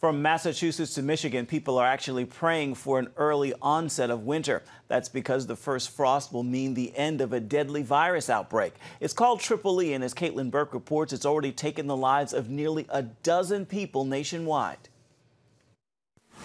From Massachusetts to Michigan, people are actually praying for an early onset of winter. That's because the first frost will mean the end of a deadly virus outbreak. It's called Triple E, and as Caitlin Burke reports, it's already taken the lives of nearly a dozen people nationwide.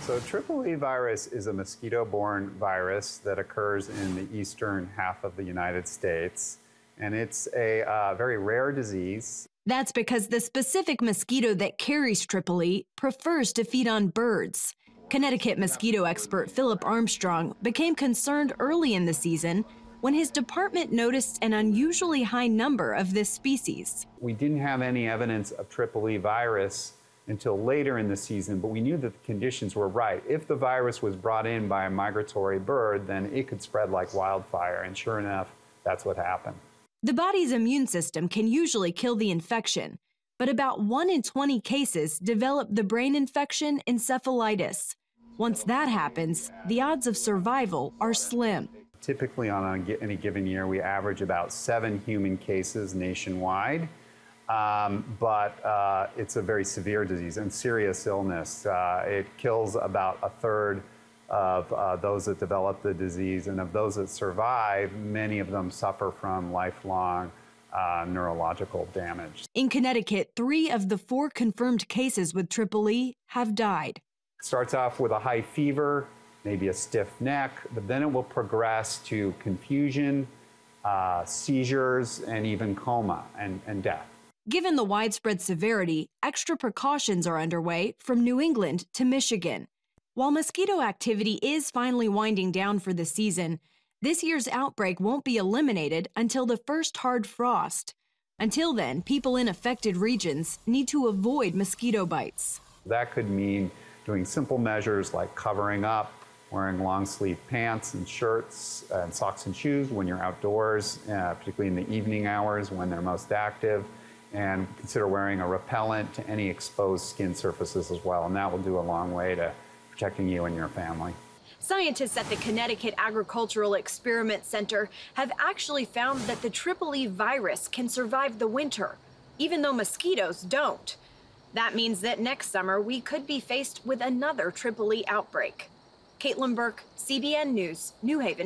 So, Triple E virus is a mosquito borne virus that occurs in the eastern half of the United States. And it's a uh, very rare disease. That's because the specific mosquito that carries Triple E prefers to feed on birds. Connecticut mosquito expert Philip Armstrong became concerned early in the season when his department noticed an unusually high number of this species. We didn't have any evidence of Triple E virus until later in the season, but we knew that the conditions were right. If the virus was brought in by a migratory bird, then it could spread like wildfire, and sure enough, that's what happened. The body's immune system can usually kill the infection, but about 1 in 20 cases develop the brain infection encephalitis. Once that happens, the odds of survival are slim. Typically, on any given year, we average about seven human cases nationwide. Um, but uh, it's a very severe disease and serious illness. Uh, it kills about a third of uh, those that develop the disease, and of those that survive, many of them suffer from lifelong uh, neurological damage. In Connecticut, three of the four confirmed cases with Triple E have died. It starts off with a high fever, maybe a stiff neck, but then it will progress to confusion, uh, seizures, and even coma and, and death. Given the widespread severity, extra precautions are underway from New England to Michigan. While mosquito activity is finally winding down for the season, this year's outbreak won't be eliminated until the first hard frost. Until then, people in affected regions need to avoid mosquito bites. That could mean doing simple measures like covering up, wearing long sleeve pants and shirts and socks and shoes when you're outdoors, uh, particularly in the evening hours when they're most active, and consider wearing a repellent to any exposed skin surfaces as well. And that will do a long way to protecting you and your family. Scientists at the Connecticut Agricultural Experiment Center have actually found that the Triple E virus can survive the winter, even though mosquitoes don't. That means that next summer we could be faced with another Triple E outbreak. Caitlin Burke, CBN News, New Haven.